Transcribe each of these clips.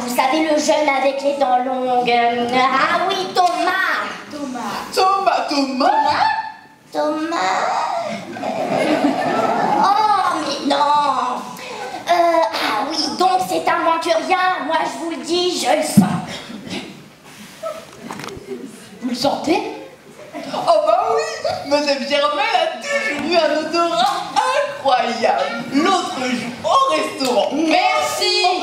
vous savez, le jeune avec les dents longues. Ah oui, Thomas. Thomas. Thomas Thomas. Thomas, Oh, mais non. Euh, ah oui, donc c'est un manquerien, moi je vous le dis, je le sens. Vous le sentez? Oh bah oui. Madame Germain a toujours eu un odorat incroyable. L'autre jour au restaurant. Merci. Oh,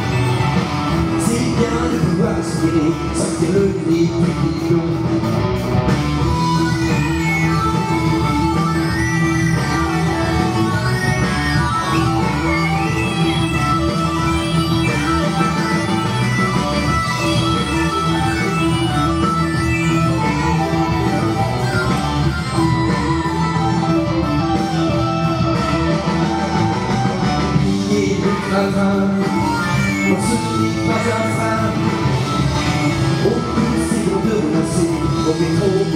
C'est bien de pouvoir respirer, sortir le nez du bidon.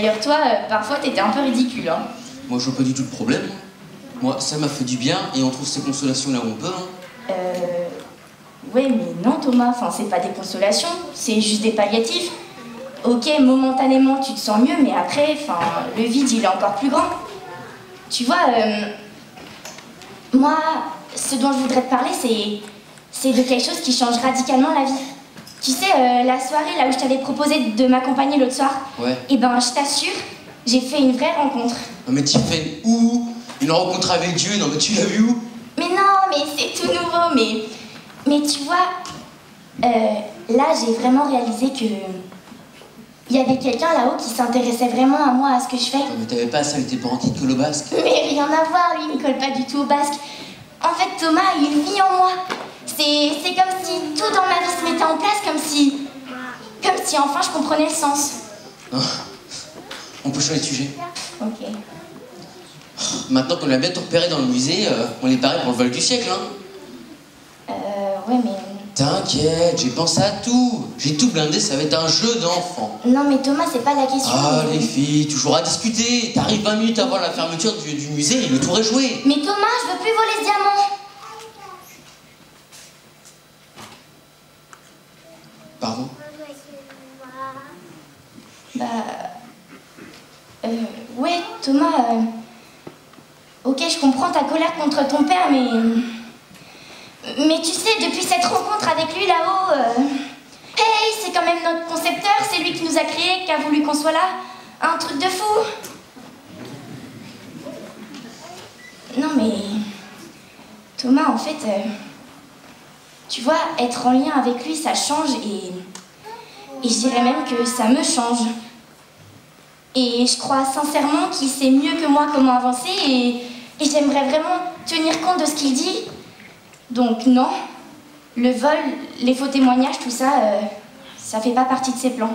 D'ailleurs, toi, euh, parfois, t'étais un peu ridicule. Hein. Moi, je vois pas du tout le problème. Moi, ça m'a fait du bien et on trouve ses consolations là où on peut. hein. Euh... Ouais, mais non, Thomas. Enfin, c'est pas des consolations. C'est juste des palliatifs. Ok, momentanément, tu te sens mieux, mais après, enfin, le vide, il est encore plus grand. Tu vois, euh, moi, ce dont je voudrais te parler, c'est, c'est de quelque chose qui change radicalement la vie. Tu sais, euh, la soirée là où je t'avais proposé de m'accompagner l'autre soir, Ouais. eh ben, je t'assure, j'ai fait une vraie rencontre. Non, mais Tiffen, où? Une rencontre avec Dieu? Non, mais tu l'as vu où? Mais non, mais c'est tout nouveau, mais, mais tu vois, euh, là j'ai vraiment réalisé que il y avait quelqu'un là-haut qui s'intéressait vraiment à moi, à ce que je fais. Non, mais t'avais pas ça avec tes parents qui te collent au basque? Mais rien à voir, lui, il ne colle pas du tout au basque. En fait, Thomas, il vit en moi. C'est, comme si tout dans ma vie se mettait en place, comme si, comme si enfin je comprenais le sens. Non. On peut changer de sujet. Ok. Maintenant qu'on a bien tout repéré dans le musée, euh, on est pareil pour le vol du siècle, hein. Euh, ouais, mais T'inquiète, j'ai pensé à tout. J'ai tout blindé, ça va être un jeu d'enfant. non, mais Thomas, c'est pas la question. Ah, les filles, toujours à discuter. T'arrives 20 minutes avant la fermeture du, du musée et le tour est joué. Mais Thomas, je veux plus voler ce diamant. Pardon Bah. Euh, ouais, Thomas. euh, ok, je comprends ta colère contre ton père, mais. Mais tu sais, depuis cette rencontre avec lui là-haut. euh, Hey, c'est quand même notre concepteur, c'est lui qui nous a créés, qui a voulu qu'on soit là. Un truc de fou. Non, mais. Thomas, en fait. euh, tu vois, être en lien avec lui, ça change et. Et je dirais même que ça me change. Et je crois sincèrement qu'il sait mieux que moi comment avancer et, et j'aimerais vraiment tenir compte de ce qu'il dit. Donc non, le vol, les faux témoignages, tout ça, euh, ça fait pas partie de ses plans.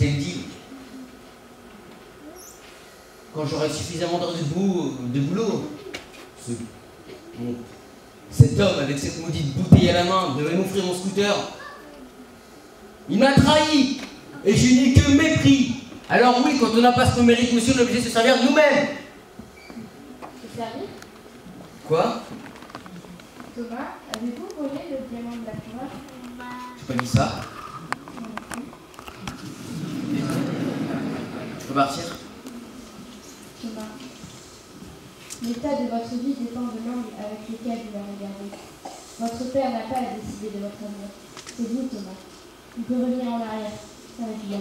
Le deal. Quand j'aurai suffisamment de, boulot, de boulot, ce- cet homme avec cette maudite bouteille à la main devait m'offrir mon scooter. Il m'a trahi et je n'ai que mépris. Alors oui, quand on n'a pas ce qu'on mérite, monsieur, on est obligé de se servir de nous-mêmes. C'est Quoi? Thomas, avez-vous volé le diamant de la Croix? J'ai pas dit ça. Je peux partir Thomas, l'état de votre vie dépend de l'angle avec lequel vous la regardez. Votre père n'a pas à décider de votre avenir. C'est vous, Thomas. Il peut revenir en arrière. Ça va du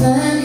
사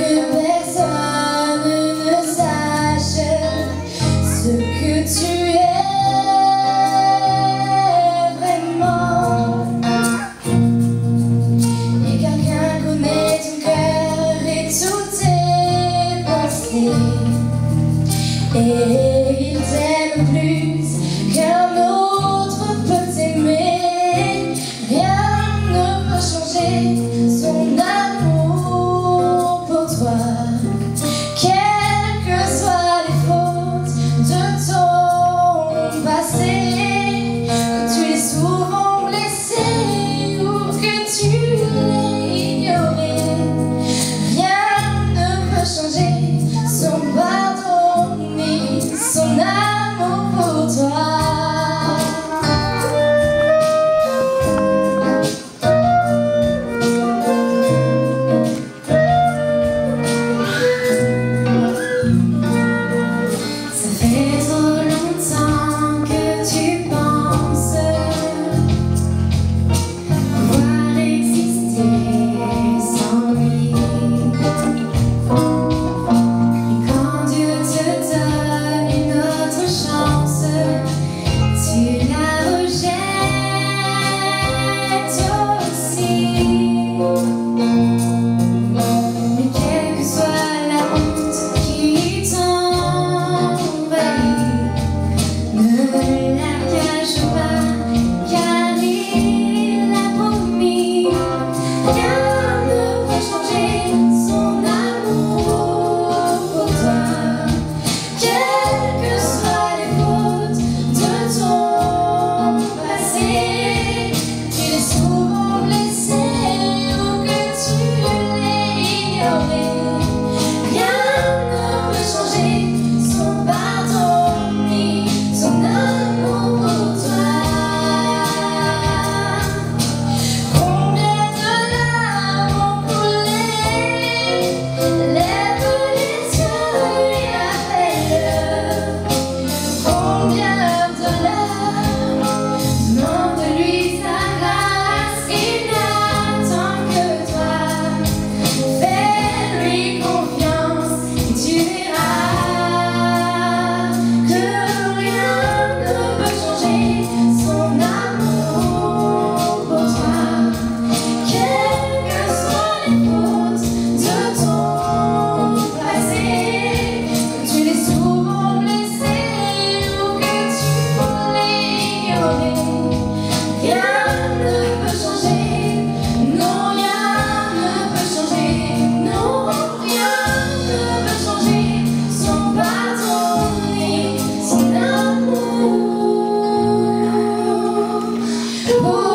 Oh.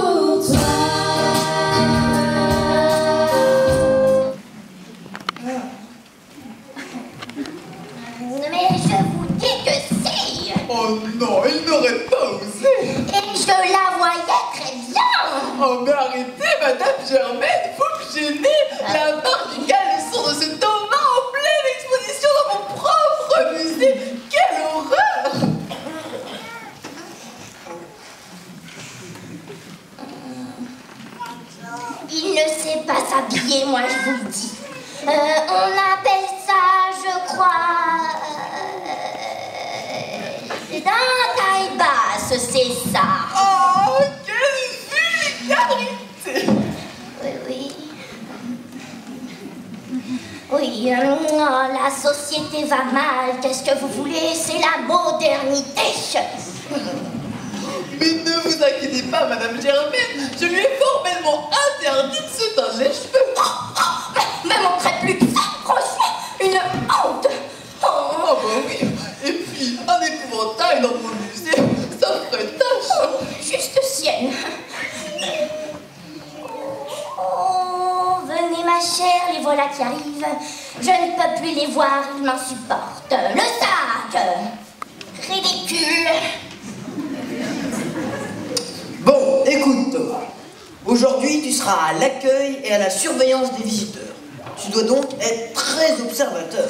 Tu dois donc être très observateur.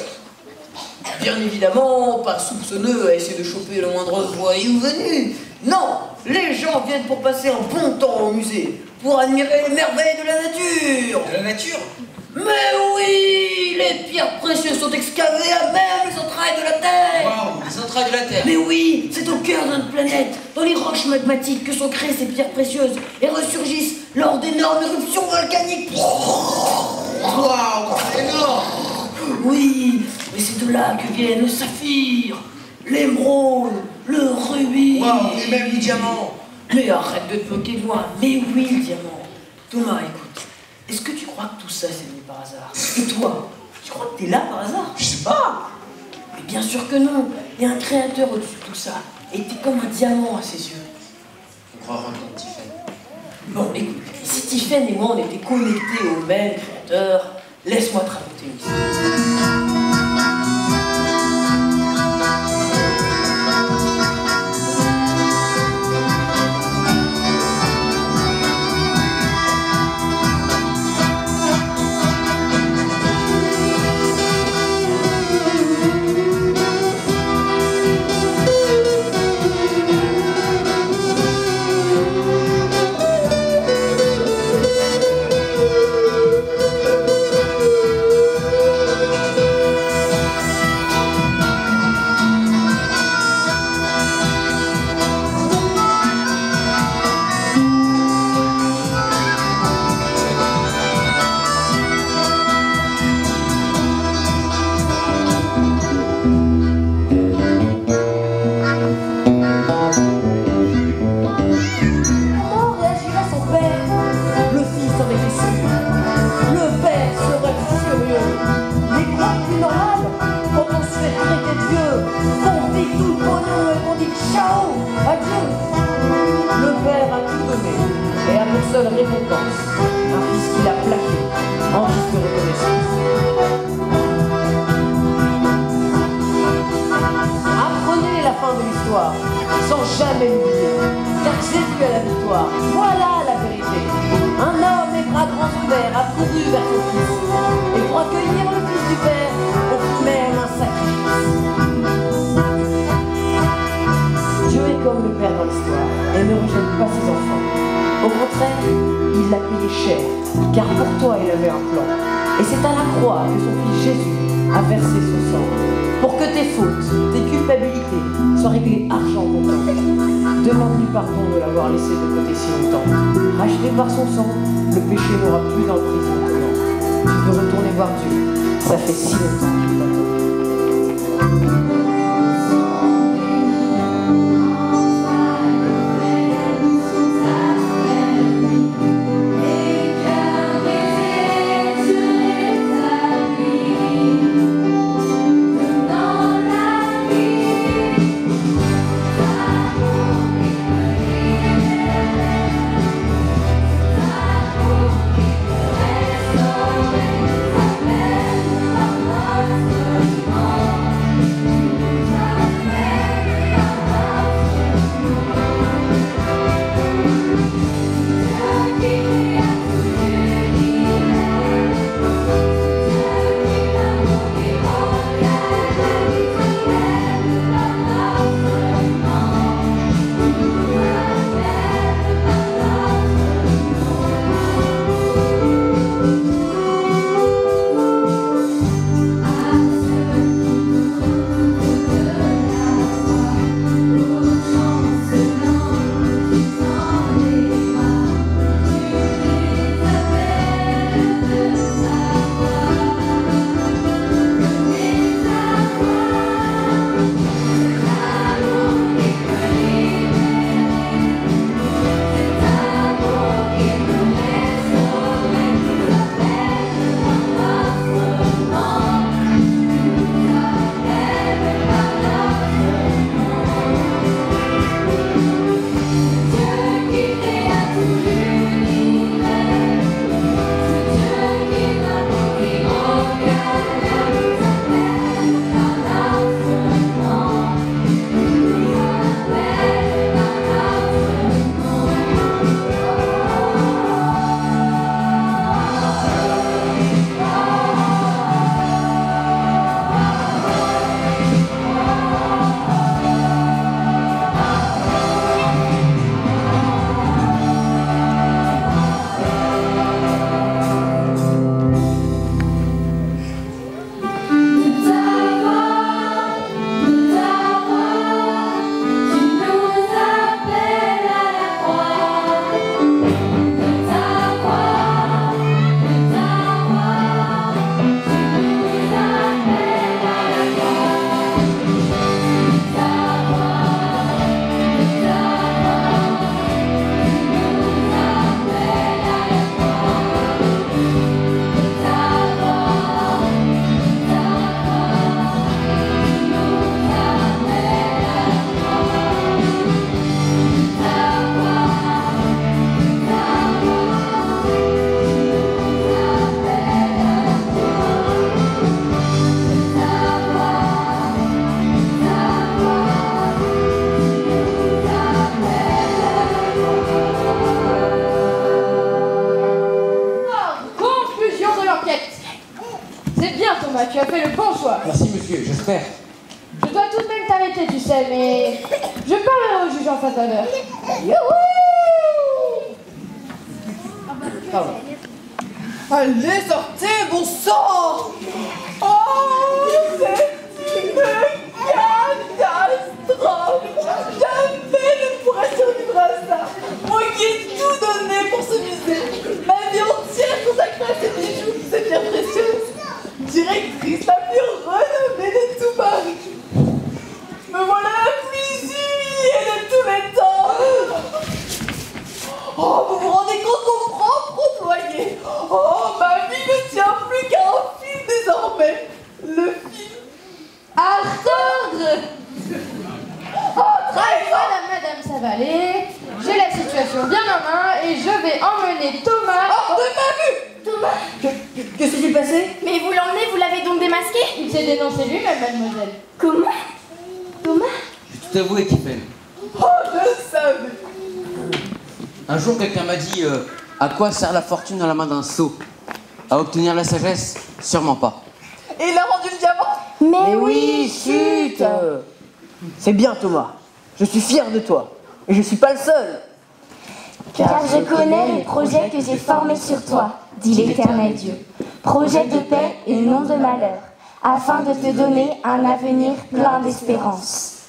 Bien évidemment, pas soupçonneux à essayer de choper le moindre voyou venu. Non, les gens viennent pour passer un bon temps au musée, pour admirer les merveilles de la nature. De la nature? Mais oui, les pierres précieuses sont excavées à même les entrailles de la Terre. Waouh, les entrailles de la Terre Mais oui, c'est au cœur de notre planète, dans les roches magmatiques que sont créées ces pierres précieuses et ressurgissent lors d'énormes éruptions volcaniques. Waouh, c'est énorme Oui, mais c'est de là que viennent le saphir, l'émeraude, le rubis. Waouh, et même les diamants Mais arrête de te moquer de moi. Mais oui, le diamant. Thomas, écoute, est-ce que tu crois que tout ça c'est venu par hasard? Et toi, tu crois que t'es là par hasard? Je sais pas Mais bien sûr que non. Il y a un créateur au-dessus de tout ça. Et t'es comme un diamant à ses yeux. On croit rentrer Tiffany. Bon, écoute, si Tiffen et moi on était connectés au même créateur, laisse-moi te raconter. Je dois tout de même t'arrêter, tu sais, mais je parlerai au juge en sa faveur. Youhou Pardon. Allez, sortez, bon sang Oh, c'est une catastrophe Jamais je ne pourrais survivre à ça Moi qui ai tout donné pour ce musée Ma vie entière consacrée à ces bijoux, ces pierres précieuses Directrice la plus renommée de tout Paris Me voilà la plus temps. Oh, vous vous rendez compte mon propre employé Oh, ma vie ne tient plus qu'à un fil désormais. Le fil À retordre Oh, Et voilà, Madame Savalé, j'ai la situation bien en main et je vais emmener Thomas. Hors de ma vue Thomas. Que, que, que s'est-il passé? Mais vous l'emmenez, vous l'avez donc démasqué. Il s'est dénoncé lui-même, mademoiselle. Comment? Thomas? Je vais tout avouer, Tiffen. Oh, je savais Un jour, quelqu'un m'a dit euh, À quoi sert la fortune dans la main d'un sot? À obtenir la sagesse? Sûrement pas. Et il a rendu le diamant? Mais, oui, chut C'est bien, Thomas. Je suis fier de toi. Et je suis pas le seul. Car je connais les projets que j'ai formés sur toi, dit l'éternel Dieu. Projets de paix et non de malheur, afin de te donner un avenir plein d'espérance.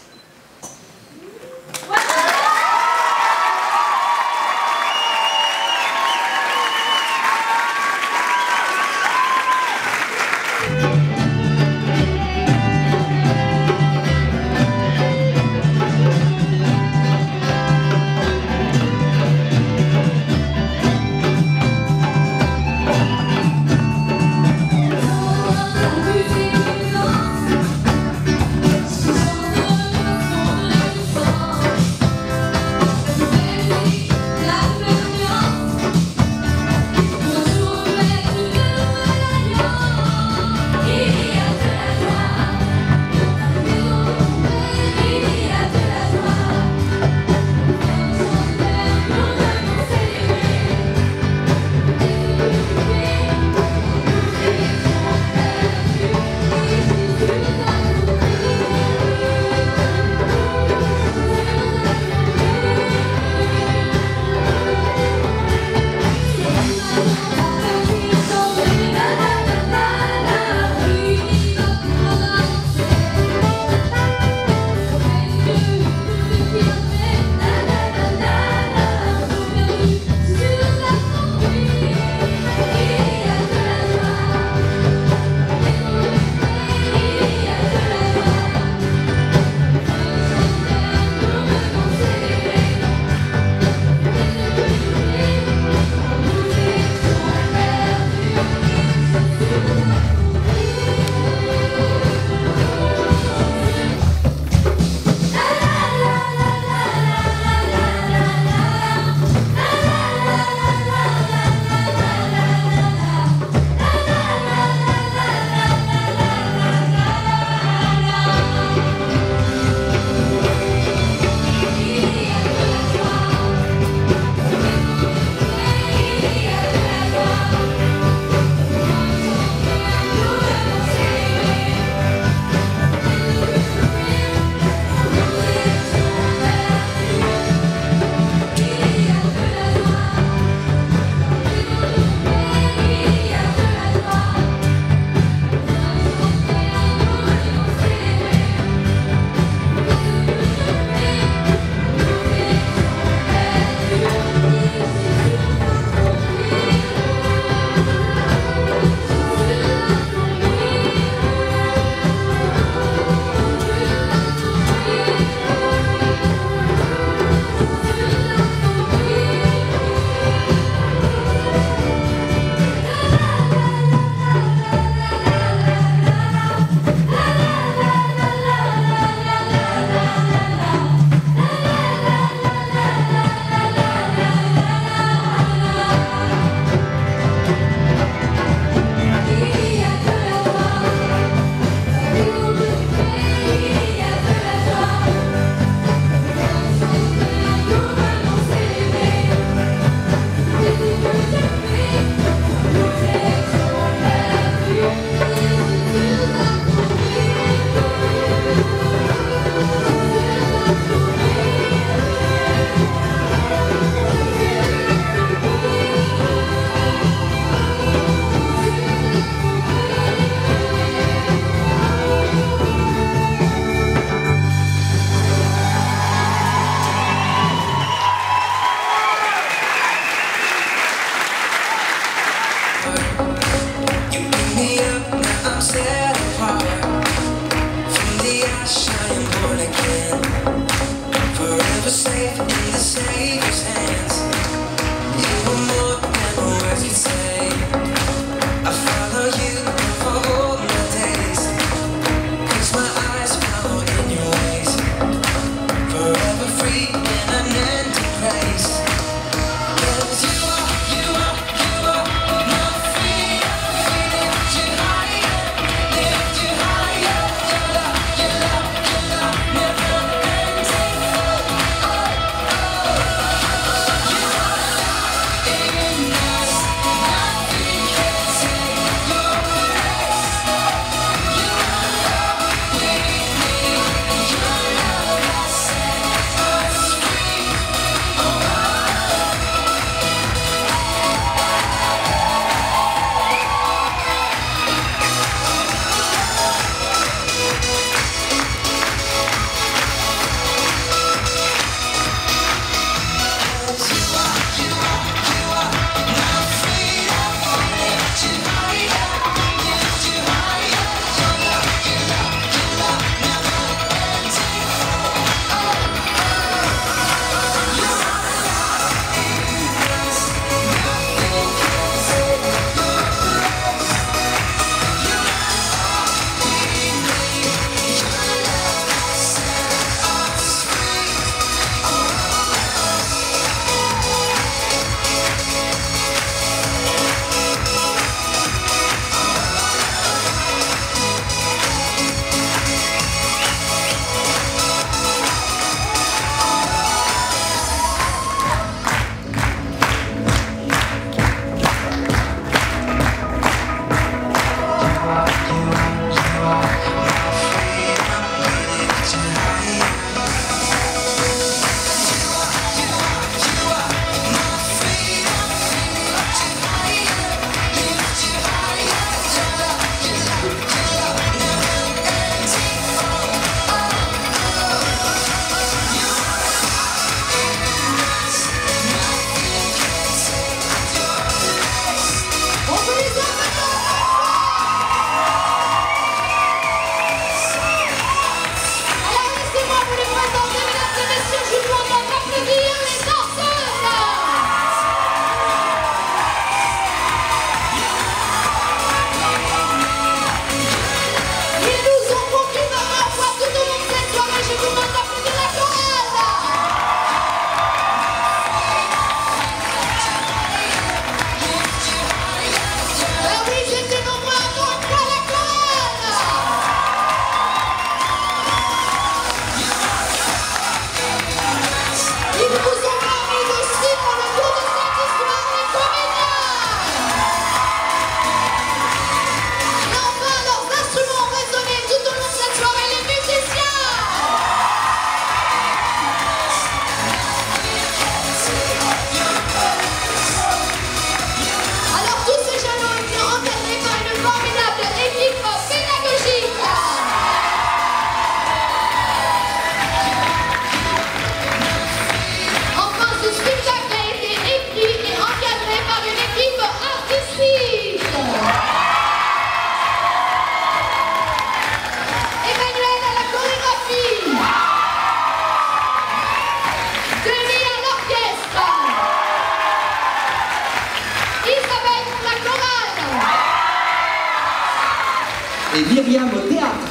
Myriam au théâtre.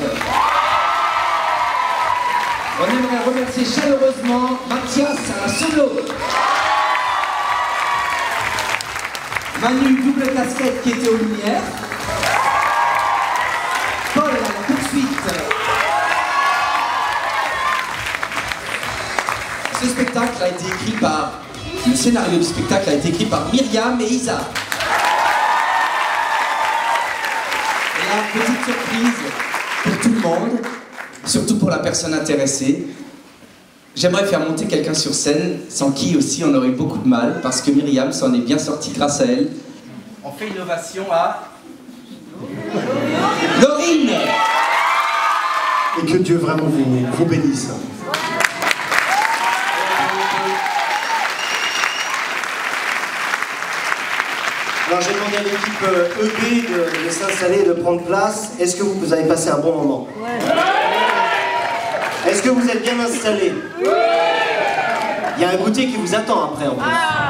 On aimerait remercier chaleureusement Mathias à la solo. Manu, double casquette qui était aux lumières. Paul à la poursuite. Ce spectacle a été écrit par. Le scénario du spectacle a été écrit par Myriam et Isa. Petite surprise pour tout le monde, surtout pour la personne intéressée. J'aimerais faire monter quelqu'un sur scène, sans qui aussi on aurait eu beaucoup de mal, parce que Myriam s'en est bien sortie grâce à elle. On fait une ovation à. Laurine Et que Dieu vraiment vous, vous bénisse. Alors j'ai demandé à l'équipe euh, EB de, de s'installer et de prendre place. Est-ce que vous, vous avez passé un bon moment Est-ce que vous êtes bien installés Il y a un goûter qui vous attend après en plus. Hein